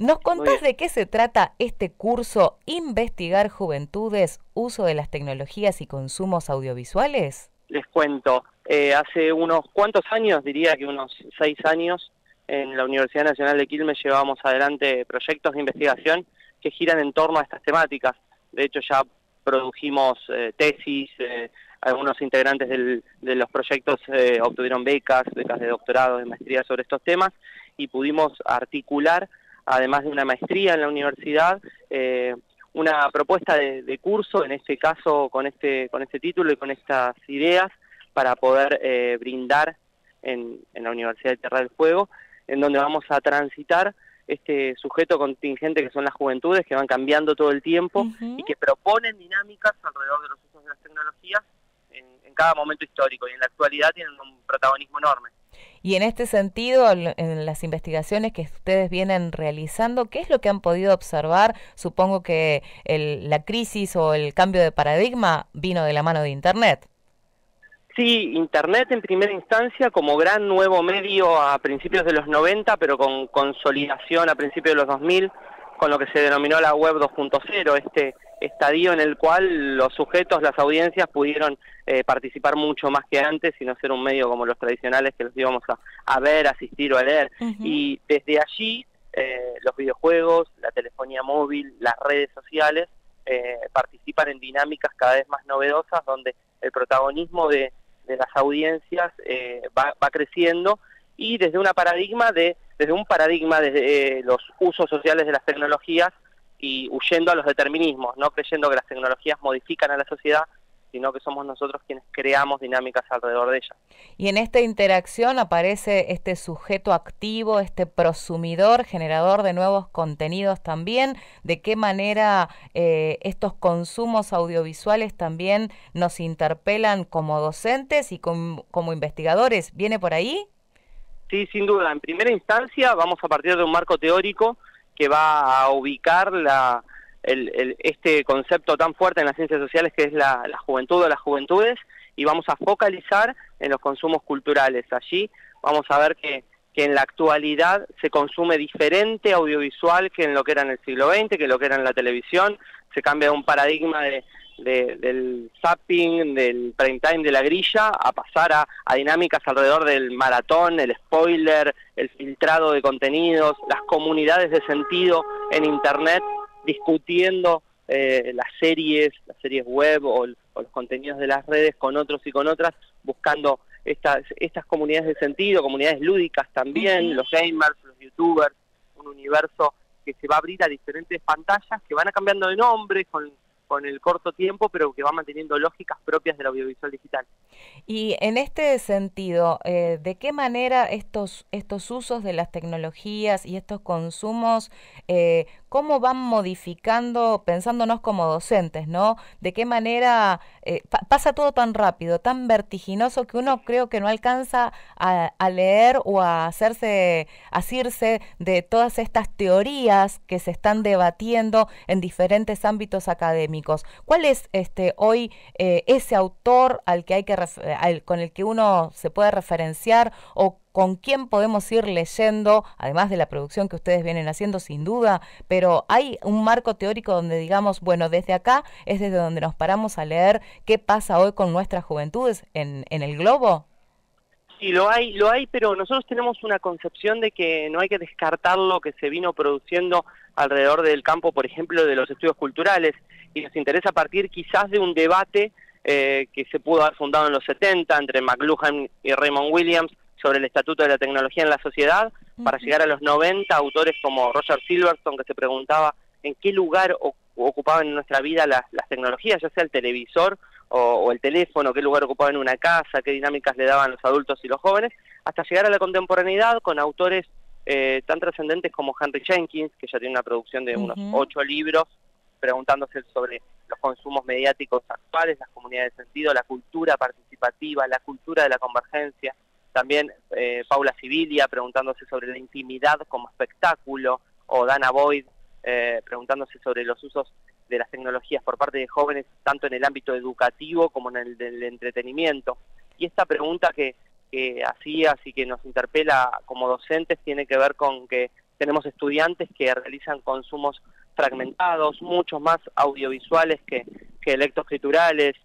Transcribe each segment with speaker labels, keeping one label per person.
Speaker 1: ¿Nos contás de qué se trata este curso Investigar Juventudes, Uso de las Tecnologías y Consumos Audiovisuales?
Speaker 2: Les cuento, eh, hace unos cuantos años, diría que unos seis años, en la Universidad Nacional de Quilmes llevamos adelante proyectos de investigación que giran en torno a estas temáticas. De hecho, ya produjimos eh, tesis, eh, algunos integrantes de los proyectos obtuvieron becas, becas de doctorado, de maestría sobre estos temas, y pudimos articular además de una maestría en la universidad, eh, una propuesta de, curso, en este caso con este, con este título y con estas ideas, para poder eh, brindar en, la Universidad de Tierra del Fuego, en donde vamos a transitar este sujeto contingente que son las juventudes, que van cambiando todo el tiempo y que proponen dinámicas alrededor de los usos de las tecnologías en, en cada momento histórico y en la actualidad tienen un protagonismo enorme.
Speaker 1: Y en este sentido, en las investigaciones que ustedes vienen realizando, ¿qué es lo que han podido observar? Supongo que la crisis o el cambio de paradigma vino de la mano de Internet.
Speaker 2: Sí, Internet en primera instancia como gran nuevo medio a principios de los 90, pero con consolidación a principios de los 2000, con lo que se denominó la Web 2.0, este estadio en el cual los sujetos, las audiencias pudieron eh, participar mucho más que antes y no ser un medio como los tradicionales que los íbamos a, ver, asistir o a leer. Y desde allí eh, los videojuegos, la telefonía móvil, las redes sociales eh, participan en dinámicas cada vez más novedosas donde el protagonismo de, las audiencias va, va creciendo y desde una paradigma de desde un paradigma desde los usos sociales de las tecnologías y huyendo a los determinismos, no creyendo que las tecnologías modifican a la sociedad, sino que somos nosotros quienes creamos dinámicas alrededor de ellas.
Speaker 1: Y en esta interacción aparece este sujeto activo, este prosumidor, generador de nuevos contenidos también. ¿De qué manera eh, estos consumos audiovisuales también nos interpelan como docentes y como investigadores? ¿Viene por ahí?
Speaker 2: Sí, sin duda. En primera instancia vamos a partir de un marco teórico que va a ubicar la, este concepto tan fuerte en las ciencias sociales que es la, juventud o las juventudes y vamos a focalizar en los consumos culturales. Allí vamos a ver que, que en la actualidad se consume diferente audiovisual que en lo que era en el siglo XX, que lo que era en la televisión, se cambia un paradigma de, del zapping, del prime time de la grilla, a pasar a, dinámicas alrededor del maratón, el spoiler, el filtrado de contenidos, las comunidades de sentido en Internet discutiendo eh, las series, las series web o, los contenidos de las redes con otros y con otras, buscando estas, estas comunidades de sentido, comunidades lúdicas también, los gamers, los youtubers, un universo que se va a abrir a diferentes pantallas que van a cambiando de nombre con con el corto tiempo, pero que va manteniendo lógicas propias del audiovisual digital.
Speaker 1: Y en este sentido, eh, ¿de qué manera estos, estos usos de las tecnologías y estos consumos, eh, cómo van modificando, pensándonos como docentes, ¿no? ¿De qué manera eh, pasa todo tan rápido, tan vertiginoso que uno creo que no alcanza a, leer o a hacerse, asirse de todas estas teorías que se están debatiendo en diferentes ámbitos académicos? ¿Cuál es este hoy eh, ese autor al que hay que con el que uno se puede referenciar o con quién podemos ir leyendo, además de la producción que ustedes vienen haciendo sin duda, pero hay un marco teórico donde digamos, bueno, desde acá es desde donde nos paramos a leer qué pasa hoy con nuestras juventudes en, en el globo.
Speaker 2: Sí, lo hay, lo hay, pero nosotros tenemos una concepción de que no hay que descartar lo que se vino produciendo alrededor del campo, por ejemplo, de los estudios culturales, y nos interesa partir quizás de un debate eh, que se pudo haber fundado en los 70 entre McLuhan y Raymond Williams sobre el estatuto de la tecnología en la sociedad, para llegar a los 90, autores como Roger Silverstone, que se preguntaba en qué lugar ocupaban en nuestra vida las, tecnologías, ya sea el televisor o, el teléfono, qué lugar ocupaban en una casa, qué dinámicas le daban los adultos y los jóvenes, hasta llegar a la contemporaneidad con autores eh, tan trascendentes como Henry Jenkins, que ya tiene una producción de unos ocho libros, preguntándose sobre los consumos mediáticos actuales, las comunidades de sentido, la cultura participativa, la cultura de la convergencia. También eh, Paula Sibilia preguntándose sobre la intimidad como espectáculo, o Dana Boyd eh, preguntándose sobre los usos de las tecnologías por parte de jóvenes, tanto en el ámbito educativo como en el del entretenimiento. Y esta pregunta que, que hacías y que nos interpela como docentes tiene que ver con que tenemos estudiantes que realizan consumos fragmentados, muchos más audiovisuales que, que lectoescriturales,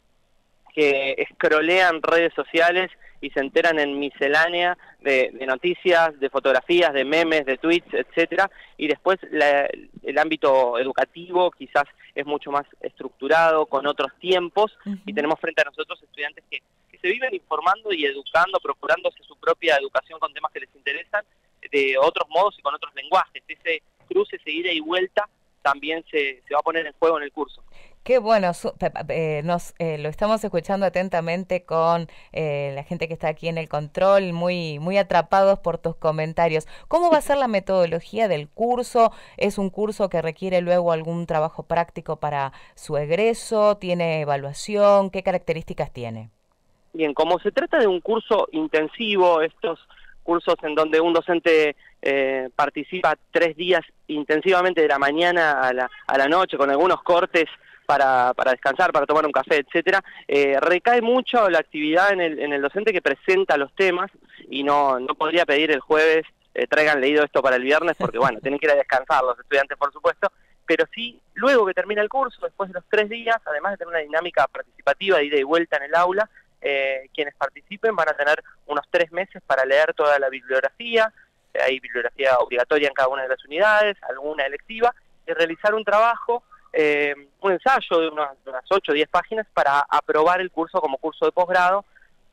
Speaker 2: que escrolean redes sociales y se enteran en miscelánea de, noticias, de fotografías, de memes, de tweets, etcétera, y después el ámbito educativo quizás es mucho más estructurado, con otros tiempos, y tenemos frente a nosotros estudiantes que, que se viven informando y educando, procurándose su propia educación con temas que les interesan, de otros modos y con otros lenguajes. Ese cruce, ese ida y vuelta también se, se va a poner en juego en el curso.
Speaker 1: Qué bueno, eh, nos eh, lo estamos escuchando atentamente con eh, la gente que está aquí en el control, muy muy atrapados por tus comentarios. ¿Cómo va a ser la metodología del curso? ¿Es un curso que requiere luego algún trabajo práctico para su egreso? ¿Tiene evaluación? ¿Qué características tiene?
Speaker 2: Bien, como se trata de un curso intensivo, estos cursos en donde un docente eh, participa tres días intensivamente de la mañana a la, a la noche con algunos cortes para, para descansar, para tomar un café, etcétera, eh, recae mucho la actividad en el, en el docente que presenta los temas y no, no podría pedir el jueves eh, traigan leído esto para el viernes porque bueno, tienen que ir a descansar los estudiantes por supuesto, pero sí, luego que termina el curso, después de los tres días, además de tener una dinámica participativa de ida y vuelta en el aula, eh, quienes participen van a tener unos tres meses para leer toda la bibliografía, hay bibliografía obligatoria en cada una de las unidades, alguna electiva, y realizar un trabajo, eh, un ensayo de unas, unas 8 o 10 páginas para aprobar el curso como curso de posgrado,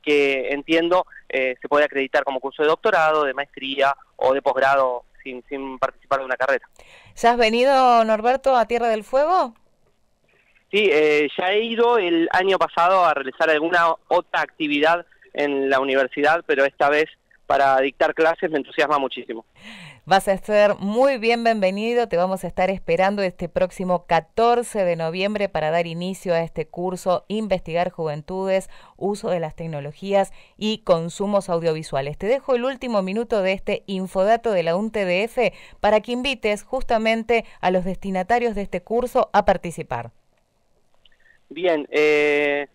Speaker 2: que entiendo eh, se puede acreditar como curso de doctorado, de maestría o de posgrado sin, sin participar de una carrera.
Speaker 1: ¿Ya has venido, Norberto, a Tierra del Fuego?
Speaker 2: Sí, eh, ya he ido el año pasado a realizar alguna otra actividad en la universidad, pero esta vez para dictar clases me entusiasma muchísimo.
Speaker 1: Vas a ser muy bien bienvenido, te vamos a estar esperando este próximo 14 de noviembre para dar inicio a este curso Investigar Juventudes, Uso de las Tecnologías y Consumos Audiovisuales. Te dejo el último minuto de este infodato de la UNTDF para que invites justamente a los destinatarios de este curso a participar.
Speaker 2: Bien, eh,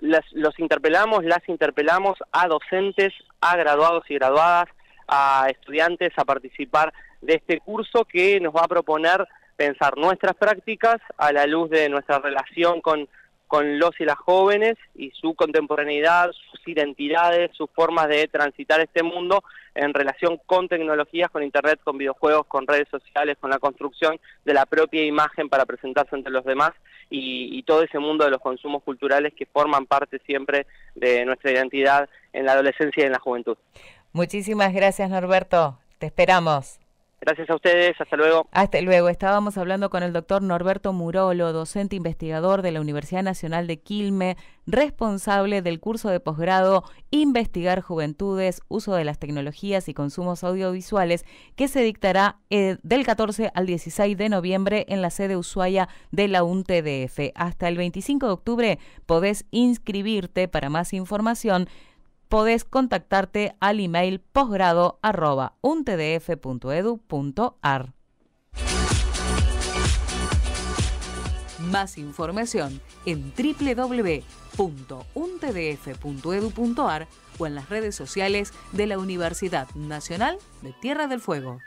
Speaker 2: los interpelamos, las interpelamos a docentes, a graduados y graduadas, a estudiantes a participar de este curso que nos va a proponer pensar nuestras prácticas a la luz de nuestra relación con, con los y las jóvenes y su contemporaneidad, sus identidades, sus formas de transitar este mundo en relación con tecnologías, con Internet, con videojuegos, con redes sociales, con la construcción de la propia imagen para presentarse entre los demás y, todo ese mundo de los consumos culturales que forman parte siempre de nuestra identidad en la adolescencia y en la juventud.
Speaker 1: Muchísimas gracias Norberto, te esperamos.
Speaker 2: Gracias a ustedes, hasta luego.
Speaker 1: Hasta luego. Estábamos hablando con el doctor Norberto Murolo, docente investigador de la Universidad Nacional de Quilme, responsable del curso de posgrado Investigar Juventudes, Uso de las Tecnologías y Consumos Audiovisuales, que se dictará eh, del 14 al 16 de noviembre en la sede Ushuaia de la UNTDF. Hasta el 25 de octubre podés inscribirte para más información podés contactarte al email posgrado.untdf.edu.ar. Más información en www.untdf.edu.ar o en las redes sociales de la Universidad Nacional de Tierra del Fuego.